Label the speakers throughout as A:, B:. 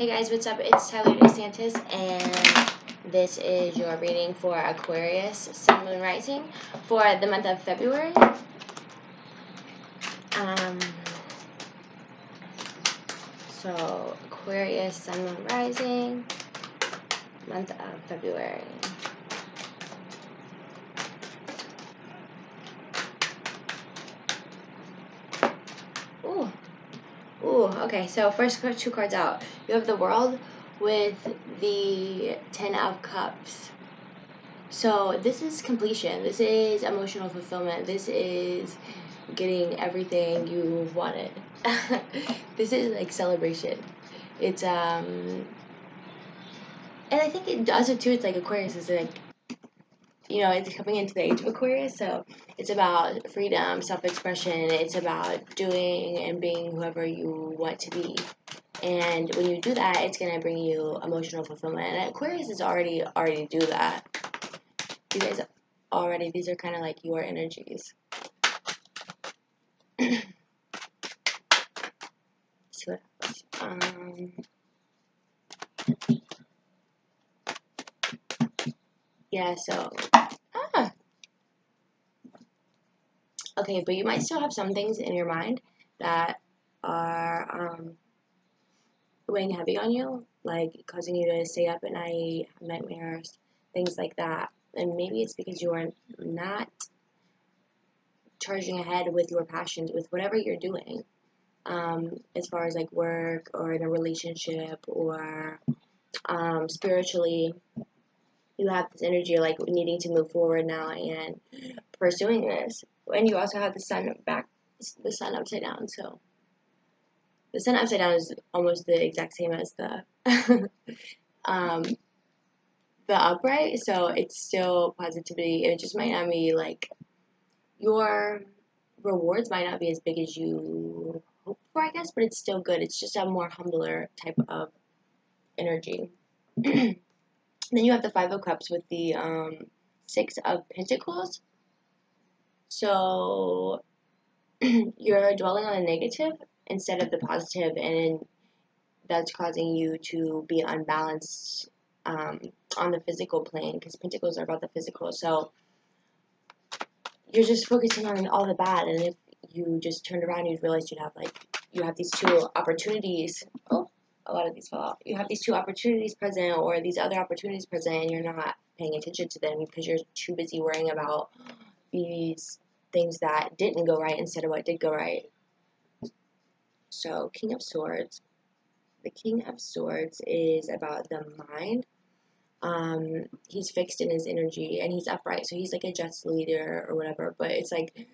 A: Hey guys, what's up? It's Tylor Desantis, and this is your reading for Aquarius Sun Moon Rising for the month of February. Um, so, Aquarius Sun Moon Rising, month of February. Ooh, okay, so first two cards out. You have the world with the Ten of Cups. So this is completion. This is emotional fulfillment. This is getting everything you've wanted. this is like celebration. It's um and I think it does it too. It's like Aquarius is like you know, it's coming into the age of Aquarius, so it's about freedom, self expression, it's about doing and being whoever you want to be. And when you do that, it's gonna bring you emotional fulfillment. And Aquarius is already already do that. You guys already these are kinda like your energies. Else? Um yeah, so ah. Okay, but you might still have some things in your mind that are um, weighing heavy on you, like causing you to stay up at night, nightmares, things like that. And maybe it's because you are not charging ahead with your passions, with whatever you're doing, um, as far as like work or in a relationship or um, spiritually you have this energy like needing to move forward now and pursuing this. And you also have the sun back, the sun upside down. So the sun upside down is almost the exact same as the um, the upright. So it's still positivity. It just might not be like your rewards might not be as big as you hope for, I guess, but it's still good. It's just a more humbler type of energy. Then you have the Five of Cups with the um, Six of Pentacles. So you're dwelling on the negative instead of the positive, and that's causing you to be unbalanced um, on the physical plane because Pentacles are about the physical. So you're just focusing on all the bad, and if you just turned around, you'd realize you'd have like you have these two opportunities. Oh, a lot of these fall You have these two opportunities present or these other opportunities present and you're not paying attention to them because you're too busy worrying about these things that didn't go right instead of what did go right. So, King of Swords. The King of Swords is about the mind. Um, he's fixed in his energy and he's upright, so he's like a just leader or whatever. But it's like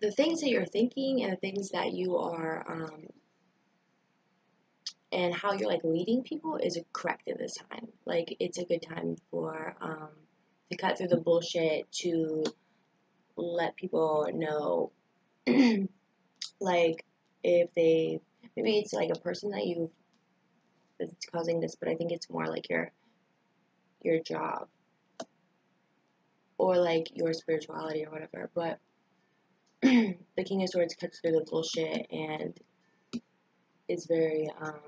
A: the things that you're thinking and the things that you are um, and how you're like leading people is correct at this time. Like it's a good time for um, to cut through the bullshit to let people know, like if they maybe it's like a person that you that's causing this, but I think it's more like your your job or like your spirituality or whatever. But the King of Swords cuts through the bullshit and is very um,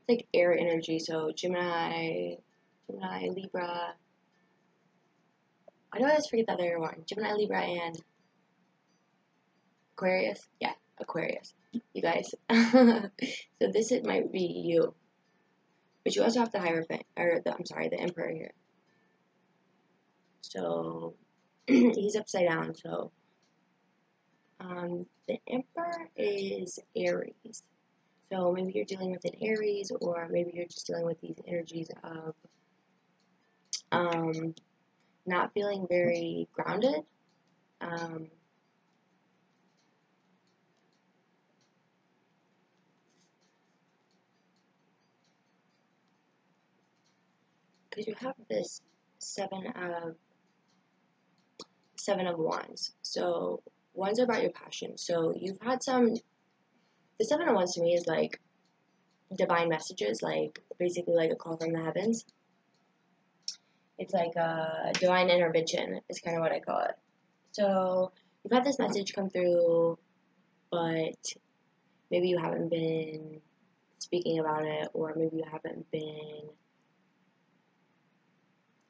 A: it's like air energy. So Gemini, Gemini, Libra. I do I always forget the other one. Gemini, Libra, and Aquarius. Yeah, Aquarius. You guys. so this it might be you, but you also have the Hierophant, or the I'm sorry, the Emperor here. So he's upside down. So um, the Emperor is Aries. So maybe you're dealing with an Aries, or maybe you're just dealing with these energies of um, not feeling very grounded. Um, because you have this seven of seven of wands. So wands are about your passion. So you've had some the seven of wands to me is like divine messages, like basically like a call from the heavens. It's like a divine intervention is kind of what I call it. So you've had this message come through, but maybe you haven't been speaking about it, or maybe you haven't been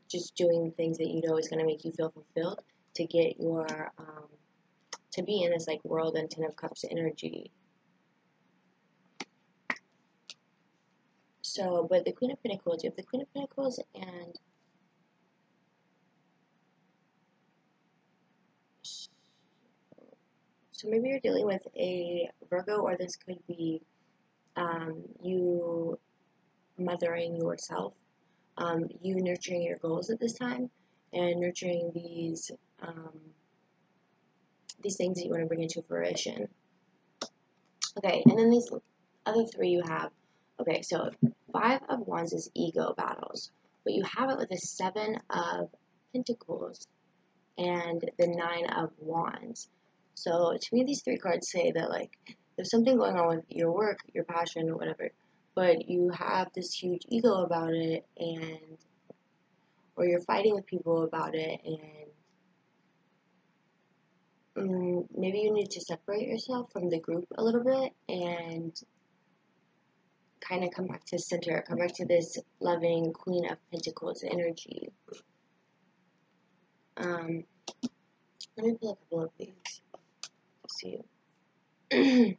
A: just doing things that you know is going to make you feel fulfilled to get your um, to be in this like world and ten of cups energy so but the queen of pentacles you have the queen of pentacles and so maybe you're dealing with a virgo or this could be um, you mothering yourself um, you nurturing your goals at this time and nurturing these um, these things that you want to bring into fruition. Okay, and then these other three you have. Okay, so five of wands is ego battles, but you have it with the seven of pentacles and the nine of wands. So to me, these three cards say that like there's something going on with your work, your passion, or whatever but you have this huge ego about it and or you're fighting with people about it and um, maybe you need to separate yourself from the group a little bit and kind of come back to center come back to this loving queen of pentacles energy. Um, let me pull a couple of these see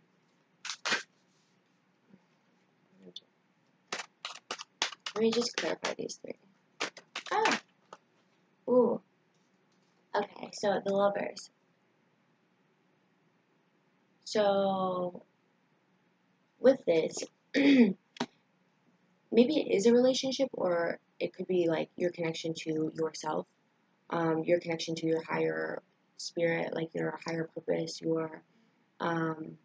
A: Let me just clarify these three. Ah! Ooh. Okay, so the lovers. So, with this, maybe it is a relationship or it could be like your connection to yourself, um, your connection to your higher spirit, like your higher purpose, your, um,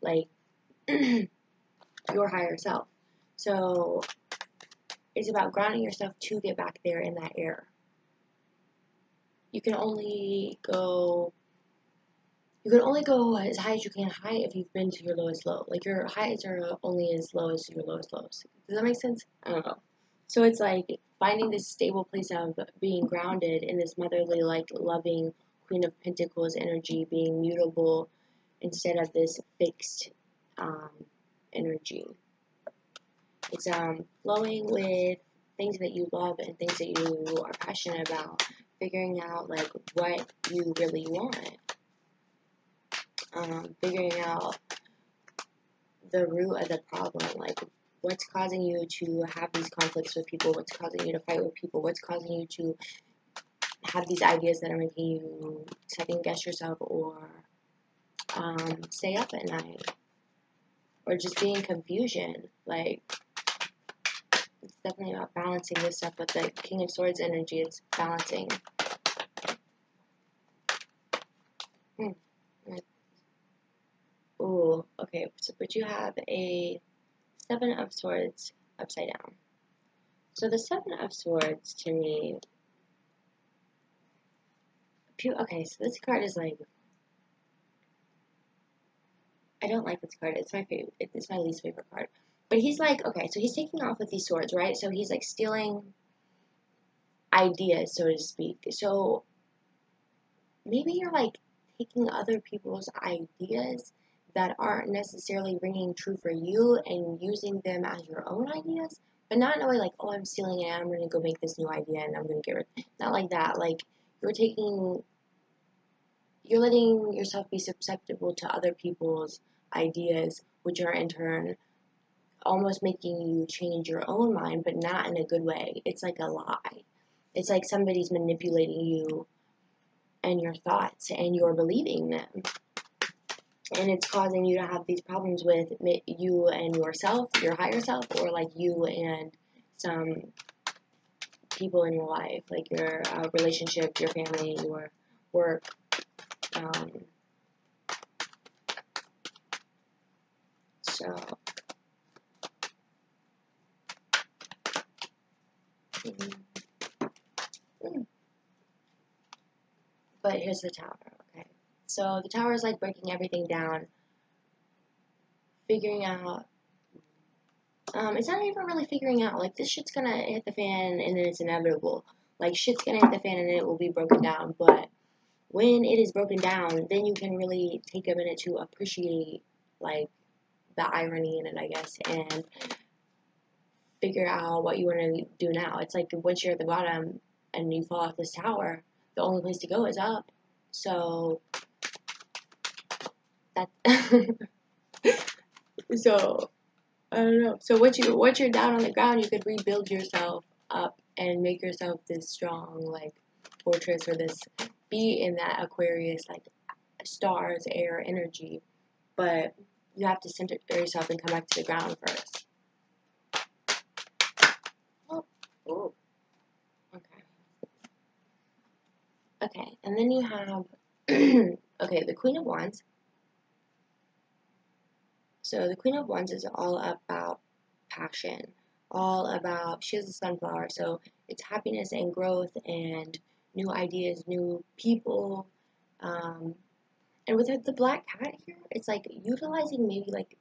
A: like, your higher self. So it's about grounding yourself to get back there in that air. You can only go you can only go as high as you can high if you've been to your lowest low. Like your highs are only as low as your lowest lows. Does that make sense? I don't know. So it's like finding this stable place of being grounded in this motherly, like loving Queen of Pentacles energy, being mutable instead of this fixed um, energy. It's um, flowing with things that you love and things that you are passionate about. Figuring out like what you really want. Um, figuring out the root of the problem, like what's causing you to have these conflicts with people, what's causing you to fight with people, what's causing you to have these ideas that are making you second guess yourself or um, stay up at night or just be in confusion. Like, it's definitely about balancing this stuff with the King of Swords energy. It's balancing. Hmm. Ooh, okay. So, but you have a Seven of Swords upside down. So the Seven of Swords to me. Okay, so this card is like. I don't like this card. It's my favorite. It's my least favorite card. But he's like, okay, so he's taking off with these swords, right? So he's like stealing ideas, so to speak. So maybe you're like taking other people's ideas that aren't necessarily ringing true for you and using them as your own ideas, but not in a way like, oh, I'm stealing it, I'm going to go make this new idea and I'm going to get rid. Not like that. Like you're taking, you're letting yourself be susceptible to other people's ideas, which are in turn almost making you change your own mind, but not in a good way. It's like a lie. It's like somebody's manipulating you and your thoughts, and you're believing them. And it's causing you to have these problems with you and yourself, your higher self, or like you and some people in your life, like your uh, relationship, your family, your work. Um, so But here's the tower? So the tower is like breaking everything down, figuring out. Um, it's not even really figuring out. Like this shit's gonna hit the fan, and then it's inevitable. Like shit's gonna hit the fan, and it will be broken down. But when it is broken down, then you can really take a minute to appreciate like the irony in it, I guess, and figure out what you want to do now. It's like once you're at the bottom and you fall off this tower, the only place to go is up. So that so I don't know. So once you once you're down on the ground, you could rebuild yourself up and make yourself this strong like fortress or this be in that Aquarius like stars, air, energy. But you have to center yourself and come back to the ground first. Oh, ooh. Okay. Okay, and then you have okay, the Queen of Wands. So the Queen of Wands is all about passion, all about, she has a sunflower, so it's happiness and growth and new ideas, new people. Um, and with the black cat here, it's like utilizing maybe like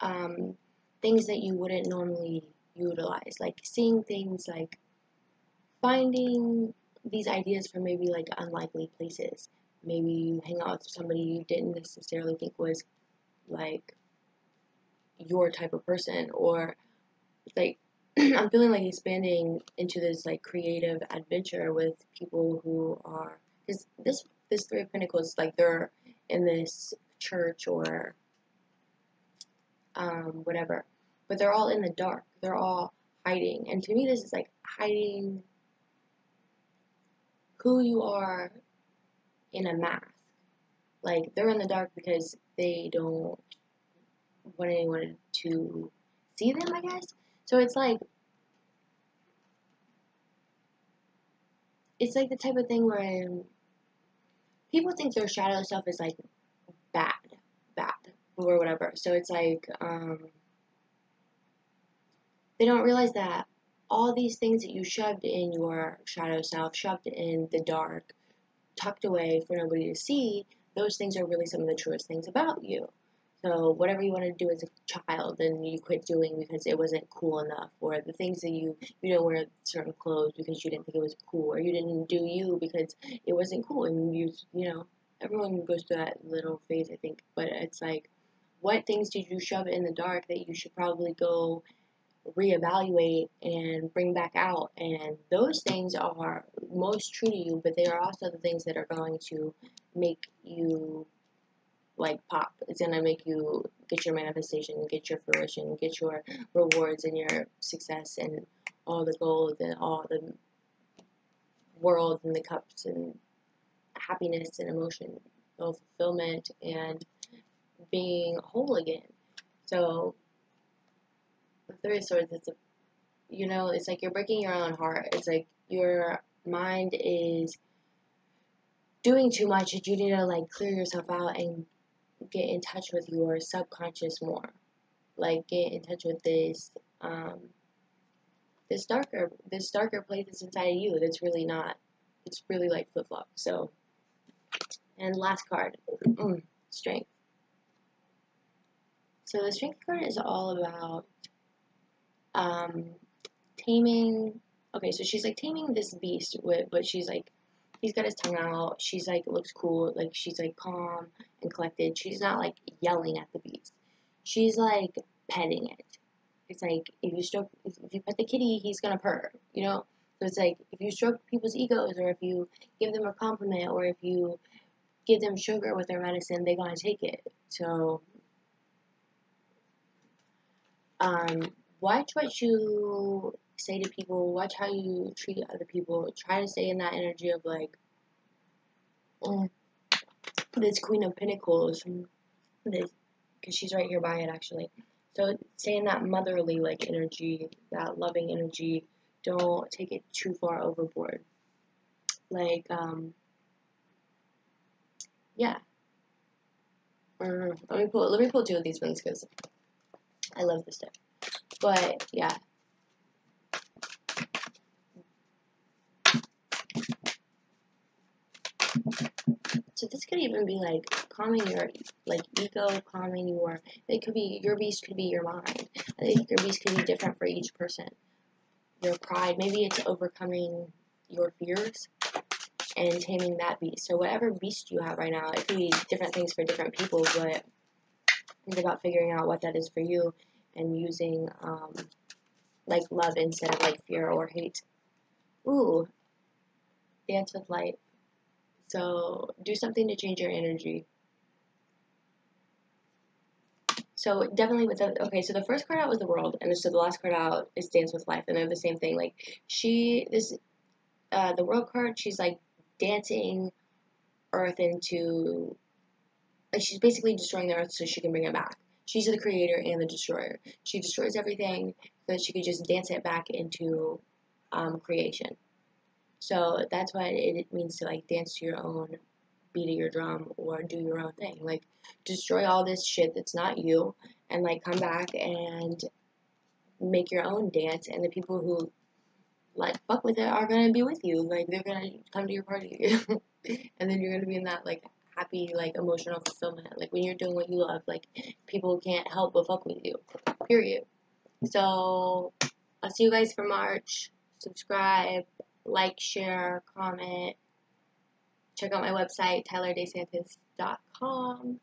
A: um, things that you wouldn't normally utilize, like seeing things like finding these ideas from maybe like unlikely places. Maybe you hang out with somebody you didn't necessarily think was like your type of person or like I'm feeling like expanding into this like creative adventure with people who are because this this three of pentacles like they're in this church or um, whatever but they're all in the dark. They're all hiding. And to me this is like hiding who you are in a mask. Like they're in the dark because they don't want anyone to see them, I guess. So it's like it's like the type of thing where people think their shadow self is like bad, bad, or whatever. So it's like um, they don't realize that all these things that you shoved in your shadow self, shoved in the dark, tucked away for nobody to see, those things are really some of the truest things about you. So whatever you wanted to do as a child, then you quit doing because it wasn't cool enough, or the things that you you didn't wear certain clothes because you didn't think it was cool, or you didn't do you because it wasn't cool, and you you know everyone goes through that little phase, I think. But it's like, what things did you shove in the dark that you should probably go reevaluate and bring back out? And those things are most true to you, but they are also the things that are going to make you like pop. It's gonna make you get your manifestation, get your fruition, get your rewards and your success and all the gold and all the world and the cups and happiness and emotion, fulfillment and being whole again. So the three swords, it's a you know, it's like you're breaking your own heart. It's like your mind is doing too much and you need to like clear yourself out and get in touch with your subconscious more. Like get in touch with this um, this darker this darker place that's inside of you that's really not it's really like flip flop. So and last card, mm, strength. So the strength card is all about um, taming. Okay, so she's like taming this beast with, but she's like he's got his tongue out. She's like looks cool, like she's like calm and collected. She's not like yelling at the beast. She's like petting it. It's like if you stroke, if you pet the kitty, he's gonna purr. You know. So it's like if you stroke people's egos, or if you give them a compliment, or if you give them sugar with their medicine, they're gonna take it. So, um, watch what you say to people, watch how you treat other people. Try to stay in that energy of like mm, this Queen of Pentacles, this because she's right here by it actually. So stay in that motherly like energy, that loving energy. Don't take it too far overboard. Like um, yeah. Uh, let me pull. Let me pull two of these ones because I love this stuff. But yeah, So this could even be like calming your like ego, calming your. It could be your beast could be your mind. I think your beast could be different for each person. Your pride, maybe it's overcoming your fears and taming that beast. So whatever beast you have right now, it could be different things for different people, but think about figuring out what that is for you and using um, like love instead of like fear or hate. Ooh, dance with light. So do something to change your energy. So definitely with the okay, so the first card out was the world, and so the last card out is dance with life, and they're the same thing. Like she, this, uh, the world card, she's like dancing Earth into, like she's basically destroying the Earth so she can bring it back. She's the creator and the destroyer. She destroys everything so that she could just dance it back into um, creation. So that's what it means to like dance to your own beat of your drum or do your own thing. Like destroy all this shit that's not you and like come back and make your own dance and the people who like fuck with it are gonna be with you. Like they're gonna come to your party and then you're gonna be in that like happy like emotional fulfillment. Like when you're doing what you love, like people can't help but fuck with you. Period. So I'll see you guys for March. Subscribe, like, share, comment. Check out my website, tylordesantis.com.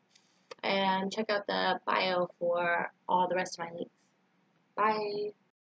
A: And check out the bio for all the rest of my links. Bye.